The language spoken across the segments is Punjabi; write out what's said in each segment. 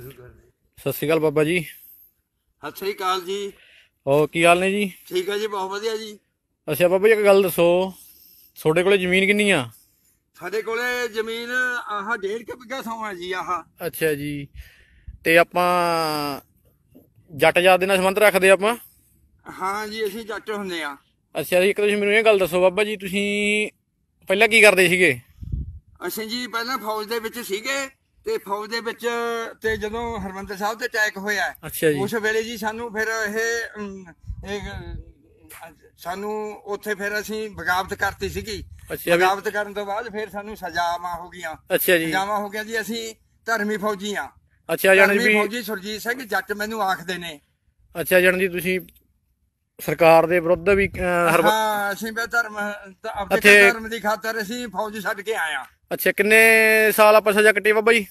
ਸਤਿ ਸ਼੍ਰੀ ਅਕਾਲ ਬਾਬਾ ਜੀ। ਸਤਿ ਸ੍ਰੀ ਅਕਾਲ ਜੀ। ਹੋਰ ਕੀ ਹਾਲ ਨੇ ਜੀ? ਠੀਕ ਹੈ ਜੀ ਬਹੁਤ ਵਧੀਆ ਜੀ। ਅੱਛਾ ਬਾਬਾ ਜੀ ਇੱਕ ਗੱਲ ਦੱਸੋ ਤੁਹਾਡੇ ਕੋਲੇ ਜ਼ਮੀਨ ਕਿੰਨੀ ਆ? ਸਾਡੇ ਕੋਲੇ ਜ਼ਮੀਨ ਆਹ ਡੇਢ ਕੁ ਬਿੱਗਾ ਹੈ ਜੀ ਆਹ। ਅੱਛਾ ਜੀ ਤੇ ਆਪਾਂ ਜੱਟ ਜਾਤ ਦੇ ਨਾਲ ਸੰਬੰਧ ਰੱਖਦੇ ਆਪਾਂ? ਹਾਂ ਜੀ ਅਸੀਂ ਜੱਟ ਹੁੰਦੇ ਆ। ਅੱਛਾ ਜੀ ਇੱਕ ਤੁਸੀਂ ਮੈਨੂੰ ਇਹ ਗੱਲ ਦੱਸੋ ਬਾਬਾ ਜੀ ਤੁਸੀਂ ਪਹਿਲਾਂ ਕੀ ਕਰਦੇ ਸੀਗੇ? ਅਸੀਂ ਜੀ ਪਹਿਲਾਂ ਫੌਜ ਦੇ ਵਿੱਚ ਸੀਗੇ ਤੇ ਫੌਜ ਦੇ ਵਿੱਚ ਤੇ ਜਦੋਂ ਹਰਮੰਦਰ ਸਾਹਿਬ ਤੇ ਅਟੈਕ ਹੋਇਆ ਅੱਛਾ ਜੀ। ਉਸ ਵੇਲੇ ਜੀ ਸਾਨੂੰ ਫਿਰ ਇਹ ਸਾਨੂੰ ਉੱਥੇ ਫਿਰ ਅਸੀਂ ਬਗਾਵਤ ਕਰਤੀ ਸੀਗੀ। ਬਗਾਵਤ ਕਰਨ ਤੋਂ ਬਾਅਦ ਫਿਰ ਸਾਨੂੰ ਸਜ਼ਾਵਾਂ ਹੋ ਗਈਆਂ। ਅੱਛਾ ਜੀ। ਸਜ਼ਾਵਾਂ ਹੋ ਗਿਆ ਜੀ ਅਸੀਂ ਧਰਮੀ ਫੌਜੀ ਆ ਅੱਛਾ ਜਾਣੀ ਧਰਮੀ ਵੀ ਫੌਜੀ ਸੁਰਜੀਤ ਸਿੰਘ ਜੱਟ ਮੈਨੂੰ ਆਖਦੇ ਨੇ। ਅੱਛਾ ਜਾਣੀ ਜੀ ਤੁਸੀਂ ਸਰਕਾਰ ਦੇ ਵਿਰੁੱਧ ਵੀ ਹਾਂ ਅਸੀਂ ਬੇ ਧਰਮ ਆਪਣੇ ਧਰਮ ਦੀ ਖਾਤਰ ਅਸੀਂ ਫੌਜ ਛੱਡ ਕੇ ਆਏ ਆ ਅੱਛਾ ਕਿੰਨੇ ਸਾਲ ਆਪਾਂ ਸਜ਼ਾ ਕੱਟੀ ਬਾਬਾ ਜੀ?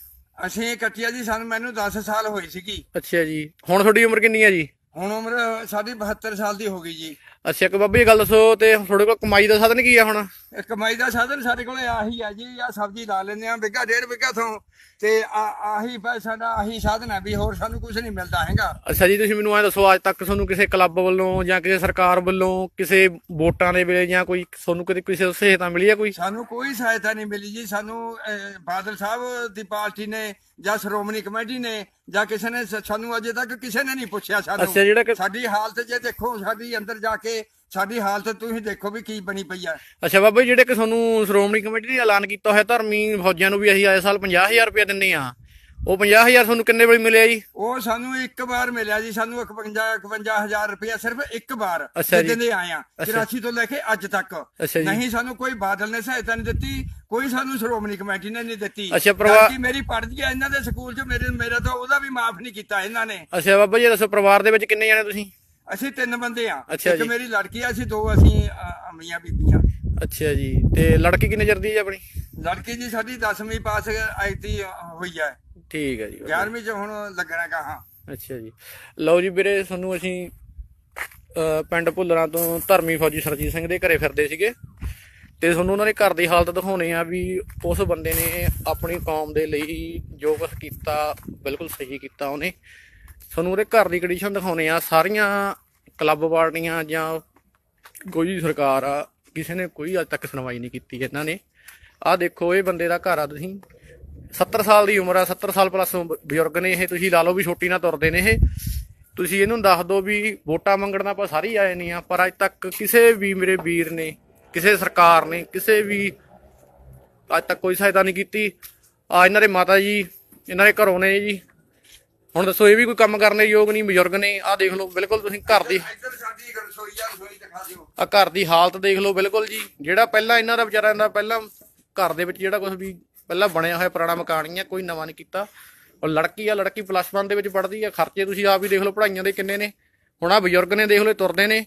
ਅਸੀਂ ਕੱਟਿਆ ਜੀ ਸਾਨੂੰ ਮੈਨੂੰ 10 ਸਾਲ ਹੋਈ ਸੀਗੀ। ਅੱਛਾ ਜੀ। ਹੁਣ ਤੁਹਾਡੀ ਉਮਰ ਕਿੰਨੀ ਆ ਜੀ? ਹੁਣ ਉਮਰ ਸਾਡੀ 72 ਸਾਲ ਦੀ ਹੋ ਗਈ ਜੀ। ਅੱਛਾ ਇੱਕ ਬਾਬਾ ਜੀ ਗੱਲ ਦੱਸੋ ਤੇ ਤੁਹਾਡੇ ਕੋਲ ਕਮਾਈ ਦਾ ਸਾਧਨ ਕੀ ਆ ਹੁਣ? ਇਹ ਕਮਾਈ ਦਾ ਸਾਧਨ ਸਾਡੇ ਕੋਲੇ ਆਹੀ ਆ ਜੀ ਆ ਸਬਜ਼ੀ ਲਾ ਲੈਂਦੇ ਆ ਬਿੱਗਾ ਡੇਢ ਬਿੱਗਾ ਤੋਂ। ਤੇ ਆ- ਆਹੀ ਬਸ ਸਾਡਾ ਆਹੀ ਸਾਧਨ ਹੈ ਵੀ ਹੋਰ ਸਾਨੂੰ ਕੁਝ ਨਹੀਂ ਮਿਲਦਾ ਹੈਗਾ। ਅੱਛਾ ਜੀ ਤੁਸੀਂ ਮੈਨੂੰ ਐ ਦੱਸੋ ਅੱਜ ਤੱਕ ਤੁਹਾਨੂੰ ਕਿਸੇ ਕਲੱਬ ਵੱਲੋਂ ਜਾਂ ਕਿਸੇ ਸਰਕਾਰ ਵੱਲੋਂ ਕਿਸੇ ਵੋਟਾਂ ਦੇ ਵੇਲੇ ਜਾਂ ਕੋਈ ਤੁਹਾਨੂੰ ਕਦੇ ਕਿਸੇ ਸਹਾਇਤਾ ਮਿਲੀ ਆ ਕੋਈ? ਸਾਨੂੰ ਕੋਈ ਸਹਾਇਤਾ ਨਹੀਂ ਮਿਲੀ ਜੀ ਸਾਨੂੰ ਬਾਦਲ ਸਾਹਿਬ ਦੀ ਪਾਰਟੀ ਨੇ ਜਾਂ ਸ਼੍ਰੋਮਣੀ ਕਮੇਟੀ ਨੇ ਜਾਂ ਕਿਸੇ ਨੇ ਸਾਨੂੰ ਅਜੇ ਤੱਕ ਕਿਸੇ ਨੇ ਨਹੀਂ ਪੁੱਛਿਆ ਅੱਛਾ, ਜਿਹੜਾ ਕਿ- ਸਾਡੀ ਹਾਲਤ ਜੇ ਦੇਖੋ ਸਾਡੀ ਅੰਦਰ ਜਾ ਕੇ ਸਾਡੀ ਹਾਲਤ ਤੁਸੀਂ ਦੇਖੋ ਵੀ ਕੀ ਬਣੀ ਪਈ ਆ। ਅੱਛਾ ਬਾਬਾ ਜੀ ਜਿਹੜੇ ਕਿ ਤੁਹਾਨੂੰ ਸ਼੍ਰੋਮਣੀ ਕਮੇਟੀ ਨੇ ਐਲਾਨ ਕੀਤਾ ਹੋਇਆ ਧਰਮੀ ਫੌਜੀਆਂ ਨੂੰ ਵੀ ਅਸੀਂ ਆਏ ਸਾਲ 50000 ਰੁਪਏ ਦਿੰਨੇ ਆ ਉਹ 50000 ਤੁਹਾਨੂੰ ਕਿੰਨੇ ਵੇਲੇ ਮਿਲਿਆ ਜੀ ਉਹ ਸਾਨੂੰ ਇੱਕ ਵਾਰ ਮਿਲਿਆ ਜੀ ਸਾਨੂੰ 51 51000 ਰੁਪਇਆ ਸਿਰਫ ਇੱਕ ਵਾਰ ਅੱਛਾ ਜੀ। ਜਿੱਦਣ ਦੇ ਆਏ ਆ ਅੱਛਾ। 84 ਤੋਂ ਲੈ ਕੇ ਅੱਜ ਤੱਕ। ਨਹੀਂ ਸਾਨੂੰ ਕੋਈ ਬਾਦਲ ਨੇ ਸਹਾਇਤਾ ਨਹੀਂ ਦਿੱਤੀ ਕੋਈ ਸਾਨੂੰ ਸ਼੍ਰੋਮਣੀ ਕਮੇਟੀ ਨੇ ਨਹੀਂ ਦਿੱਤੀ ਅੱਛਾ, ਪਰਿਵਾ- ਜਦਕਿ ਮੇਰੀ ਪੜ੍ਹਦੀ ਆ ਇਹਨਾਂ ਦੇ ਸਕੂਲ 'ਚ ਮੇਰੇ ਮੇਰਾ ਤਾਂ ਉਹਦਾ ਵੀ ਮਾਫ ਨਹੀਂ ਕੀਤਾ ਇਹਨਾਂ ਨੇ ਅੱਛਾ ਬਾਬਾ ਜੀ ਦੱਸੋ ਪਰਿਵਾਰ ਦੇ ਵਿੱਚ ਕਿੰਨੇ ਜਾਣੇ ਤੁਸੀਂ ਅਸੀਂ ਤਿੰਨ ਬੰਦੇ ਆ ਇੱਕ। ਮੇਰੀ ਲੜਕੀ ਆ ਅਸੀਂ ਦੋ ਅਸੀਂ ਅਮੀਆਂ ਬੀਬੀਆਂ ਅੱਛਾ ਜੀ ਤੇ ਲੜਕੀ ਕਿੰਨੇ ਚਿਰ ਦੀ ਹੈ ਆਪਣੀ ਲੜਕੀ ਜੀ ਸਾਡੀ 10ਵੀਂ ਪਾਸ ਆਈਤੀ ਹੋਈ ਹੈ ਠੀਕ ਹੈ ਜੀ 11ਵੀਂ 'ਚ ਹੁਣ ਲੱਗਣਾ ਕਹਾ ਅੱਛਾ ਜੀ। ਲਓ ਜੀ ਵੀਰੇ ਤੁਹਾਨੂੰ ਅਸੀਂ ਪਿੰਡ ਭੁੱਲਰਾਂ ਤੋਂ ਧਰਮੀ ਫੌਜੀ ਸਰਜੀਤ ਸਿੰਘ ਦੇ ਘਰੇ ਫਿਰਦੇ ਸੀਗੇ। ਤੇ ਤੁਹਾਨੂੰ ਉਹਨਾਂ ਦੇ ਘਰ ਦੀ ਹਾਲਤ ਦਿਖਾਉਣੇ ਆ ਵੀ ਉਸ ਬੰਦੇ ਨੇ ਆਪਣੀ ਕੌਮ ਦੇ ਲਈ ਜੋ ਕੁਝ ਕੀਤਾ ਬਿਲਕੁਲ ਸਹੀ ਕੀਤਾ ਉਹਨੇ। ਤੁਹਾਨੂੰ ਉਹਦੇ ਘਰ ਦੀ ਕੰਡੀਸ਼ਨ ਦਿਖਾਉਣੇ ਆ ਸਾਰੀਆਂ ਕਲੱਬ ਪਾਰਟੀਆਂ ਜਾਂ ਕੋਈ ਸਰਕਾਰ ਆ ਕਿਸੇ ਨੇ ਕੋਈ ਅੱਜ ਤੱਕ ਸੁਣਵਾਈ ਨਹੀਂ ਕੀਤੀ ਇਹਨਾਂ ਨੇ। ਆਹ ਦੇਖੋ, ਇਹ ਬੰਦੇ ਦਾ ਘਰ ਆ ਤੁਸੀਂ। 70 ਸਾਲ ਦੀ ਉਮਰ ਆ 70 ਸਾਲ ਪਲੱਸ ਬਜ਼ੁਰਗ ਨੇ ਇਹ, ਤੁਸੀਂ ਲਾ ਲਓ ਵੀ ਛੋਟੀ ਨਾਲ ਤੁਰਦੇ ਨੇ ਇਹ। ਤੁਸੀਂ ਇਹਨੂੰ ਦੱਸ ਦਿਓ ਵੀ ਵੋਟਾਂ ਮੰਗਣ ਦਾ ਆਪਾਂ ਸਾਰੇ ਆਏ ਨਹੀਂ ਆ, ਪਰ ਅੱਜ ਤੱਕ ਕਿਸੇ ਵੀ ਮੇਰੇ ਵੀਰ ਨੇ, ਕਿਸੇ ਸਰਕਾਰ ਨੇ, ਕਿਸੇ ਵੀ ਅੱਜ ਤੱਕ ਕੋਈ ਸਹਾਇਤਾ ਨਹੀਂ ਕੀਤੀ। ਆ ਇਹਨਾਂ ਦੇ ਮਾਤਾ ਜੀ, ਇਹਨਾਂ ਦੇ ਘਰੋਂ ਨੇ ਜੀ। ਹੁਣ ਦੱਸੋ, ਇਹ ਵੀ ਕੋਈ ਕੰਮ ਕਰਨ ਦੇ ਯੋਗ ਨਹੀਂ, ਬਜ਼ੁਰਗ ਨੇ, ਆਹ ਦੇਖ ਲਓ, ਬਿਲਕੁਲ ਤੁਸੀਂ ਘਰ ਦੀ ਇੱਧਰ ਆ ਘਰ ਦੀ ਹਾਲਤ ਦੇਖ ਲਓ, ਬਿਲਕੁਲ ਜੀ। ਜਿਹੜਾ ਪਹਿਲਾਂ ਇਹਨਾਂ ਦਾ ਵਿਚਾਰਿਆਂ ਦਾ, ਪਹਿਲਾਂ ਘਰ ਦੇ ਵਿੱਚ ਜਿਹੜਾ ਕੁਝ ਵੀ ਪਹਿਲਾਂ ਬਣਿਆ ਹੋਇਆ ਪੁਰਾਣਾ ਮਕਾਨ ਹੀ ਆ ਕੋਈ ਨਵਾਂ ਨਹੀਂ ਕੀਤਾ। ਔਰ ਲੜਕੀ ਆ ਲੜਕੀ ਪਲੱਸ 1 ਦੇ ਵਿੱਚ ਪੜ੍ਹਦੀ ਆ। ਖਰਚੇ ਤੁਸੀਂ ਆਪ ਹੀ ਦੇਖ ਲਓ ਪੜ੍ਹਾਈਆਂ ਦੇ ਕਿੰਨੇ ਨੇ। ਹੁਣ ਆ ਬਜ਼ੁਰਗ ਨੇ ਦੇਖ ਲਓ ਤੁਰਦੇ ਨੇ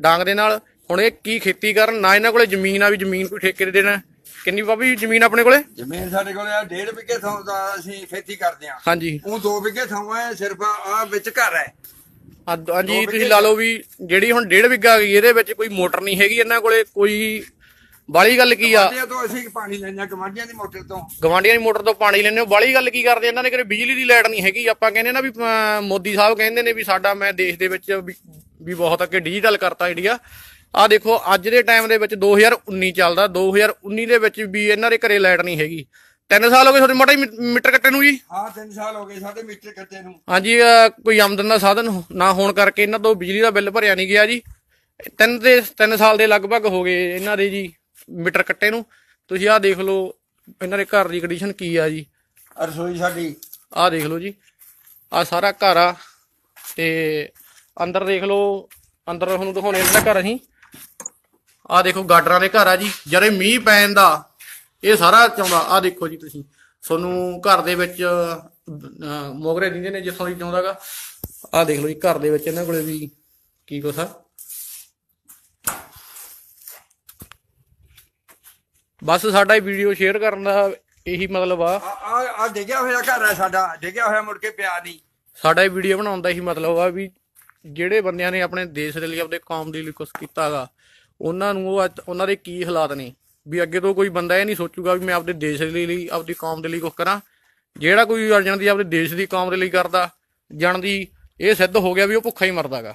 ਡਾਂਗ ਦੇ ਨਾਲ। ਹੁਣ ਇਹ ਕੀ ਖੇਤੀ ਕਰਨ ਨਾ ਇਹਨਾਂ ਕੋਲੇ ਜ਼ਮੀਨ ਆ ਵੀ ਜ਼ਮੀਨ ਕੋਈ ਠੇਕੇ ਦੇ ਦੇਣਾ। ਕਿੰਨੀ ਬਾਬੀ ਜ਼ਮੀਨ ਆਪਣੇ ਕੋਲੇ? ਜ਼ਮੀਨ ਸਾਡੇ ਕੋਲ ਆ ਡੇਢ ਵਿਗੇ ਥਾਂ ਦਾ ਅਸੀਂ ਖੇਤੀ ਕਰਦੇ ਆ। ਹਾਂਜੀ। ਉਹ 2 ਵਿਗੇ ਥਾਂ ਹੈ ਸਿਰਫ ਆ ਵਿੱਚ ਘਰ ਹੈ ਆ- ਹਾਂਜੀ ਤੁਸੀਂ ਲਾ ਲਓ ਵੀ ਜਿਹੜੀ ਹੁਣ ਡੇਢ ਵਿੱਗਾ ਗਈ ਇਹਦੇ ਵਿੱਚ ਕੋਈ ਮੋਟਰ ਨਹੀਂ ਹੈਗੀ ਇਹਨਾਂ ਕੋਲੇ ਕੋਈ ਬਾਲੀ ਗੱਲ ਕੀ ਆ? ਗਵਾਂਢੀਆਂ ਤੋਂ ਅਸੀਂ ਪਾਣੀ ਲੈਣਾ ਗਵਾਂਢੀਆਂ ਦੀ ਮੋਟਰ ਤੋਂ। ਗਵਾਂਡੀਆਂ ਦੀ ਮੋਟਰ ਤੋਂ ਪਾਣੀ ਲੈਣੇ ਹੋ। ਬਾਲੀ ਗੱਲ ਕੀ ਕਰਦੇ ਇਹਨਾਂ ਨੇ ਕਿ ਬਿਜਲੀ ਦੀ ਲਾਈਟ ਨਹੀਂ ਹੈਗੀ। ਆਪਾਂ ਕਹਿੰਦੇ ਨਾ ਵੀ ਮੋਦੀ ਸਾਹਿਬ ਕਹਿੰਦੇ ਨੇ ਵੀ ਸਾਡਾ ਮੈਂ ਦੇਸ਼ ਦੇ ਵਿੱਚ ਵੀ- ਵੀ ਬਹੁਤ ਅੱਗੇ ਡਿਜੀਟਲ ਕਰਤਾ ਇੰਡੀਆ। ਆ ਦੇਖੋ ਅੱਜ ਦੇ ਟਾਈਮ ਦੇ ਵਿੱਚ 2019 ਚੱਲਦਾ। 2019 ਦੇ ਵਿੱਚ ਵੀ ਇਹਨਾਂ ਦੇ ਘਰੇ ਲਾਈਟ ਨਹੀਂ ਹੈਗੀ। ਤਿੰਨ ਸਾਲ ਹੋ ਗਏ ਤੁਹਾਡੇ ਮਾੜਾ ਜਿਹਾ ਮੀਟਰ ਕੱਟੇ ਨੂੰ ਜੀ? ਹਾਂ 3 ਸਾਲ ਹੋ ਗਏ ਸਾਡੇ ਮੀਟਰ ਕੱਟੇ ਨੂੰ। ਹਾਂਜੀ ਅਹ, ਕੋਈ ਆਮਦਨ ਦਾ ਸਾਧਨ ਨਾ ਹੋਣ ਕਰਕੇ ਇਹਨਾਂ ਤੋਂ ਬਿਜਲੀ ਦਾ ਬਿੱਲ ਭਰਿਆ ਨਹੀਂ ਗਿਆ ਜੀ। ਤਿੰਨ ਦੇ ਤਿੰਨ ਸਾਲ ਦੇ ਲਗਭਗ ਹੋ ਗਏ ਇਹਨਾਂ ਦੇ ਜੀ। ਮੀਟਰ ਕੱਟੇ ਨੂੰ। ਤੁਸੀਂ ਆਹ ਦੇਖ ਲਓ ਇਹਨਾਂ ਦੇ ਘਰ ਦੀ ਕੰਡੀਸ਼ਨ ਕੀ ਆ ਜੀ। ਰਸੋਈ ਸਾਡੀ। ਆਹ ਦੇਖ ਲਓ ਜੀ। ਆਹ ਸਾਰਾ ਘਰ ਆ ਤੇ ਅੰਦਰ ਦੇਖ ਲਓ ਅੰਦਰ ਤੁਹਾਨੂੰ ਦਿਖਾਉਣੇ ਇਹਨਾਂ ਦਾ ਘਰ ਅਸੀਂ। ਆਹ ਦੇਖੋ ਗਾਡਰਾਂ ਦੇ ਘਰ ਆ ਜੀ। ਜਿਹੜੇ ਮੀਂਹ ਪੈਣ ਦਾ ਇਹ ਸਾਰਾ ਚਾਉਂਦਾ। ਆਹ ਦੇਖੋ ਜੀ ਤੁਸੀਂ। ਤੁਹਾਨੂੰ ਘਰ ਦੇ ਵਿੱਚ ਮੋਗਰੇ ਦਿੰਦੇ ਨੇ ਜਿੱਥੋਂ ਦੀ ਚਾਉਂਦਾਗਾ ਆਹ ਦੇਖ ਲਓ ਜੀ ਘਰ ਦੇ ਵਿੱਚ ਇਹਨਾਂ ਕੋਲੇ ਵੀ ਕੀ ਕੁਛ ਆ? ਬਸ ਸਾਡਾ ਇਹ ਵੀਡੀਓ ਸ਼ੇਅਰ ਕਰਨ ਦਾ ਇਹੀ ਮਤਲਬ ਆ। ਆ ਆ ਆ ਡਿੱਗਿਆ ਹੋਇਆ ਘਰ ਹੈ ਸਾਡਾ ਡਿੱਗਿਆ ਹੋਇਆ ਮੁੜ ਕੇ ਪਿਆ ਨਹੀਂ। ਸਾਡਾ ਇਹ ਵੀਡੀਓ ਬਣਾਉਣ ਦਾ ਹੀ ਮਤਲਬ ਆ ਵੀ ਜਿਹੜੇ ਬੰਦਿਆਂ ਨੇ ਆਪਣੇ ਦੇਸ਼ ਦੇ ਲਈ ਆਪਣੇ ਕੌਮ ਦੇ ਲਈ ਕੁਝ ਕੀਤਾਗਾ ਉਹਨਾਂ ਨੂੰ ਉਹ ਅੱਜ- ਉਹਨਾਂ ਦੇ ਕੀ ਹਾਲਾਤ ਨੇ? ਵੀ ਅੱਗੇ ਤੋਂ ਕੋਈ ਬੰਦਾ ਇਹ ਨਹੀਂ ਸੋਚੂਗਾ ਵੀ ਮੈਂ ਆਪਣੇ ਦੇਸ਼ ਦੇ ਲਈ ਆਪਦੀ ਕੌਮ ਦੇ ਲਈ ਕੁਝ ਕਰਾਂ। ਜਿਹੜਾ ਕੋਈ ਅਰਜਨ ਦੀ ਆਪਣੇ ਦੇਸ਼ ਦੀ ਕੌਮ ਦੇ ਲਈ ਕਰਦਾ ਜਣ ਦੀ ਇਹ ਸਿੱਧ ਹੋ ਗਿਆ ਵੀ ਉਹ ਭੁੱਖਾ ਹੀ ਮਰਦਾਗਾ।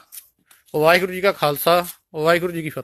ਵਾਹਿਗੁਰੂ ਜੀ ਕਾ ਖਾਲਸਾ ਵਾਹਿਗੁਰੂ ਜੀ ਕੀ ਫਤਿਹ।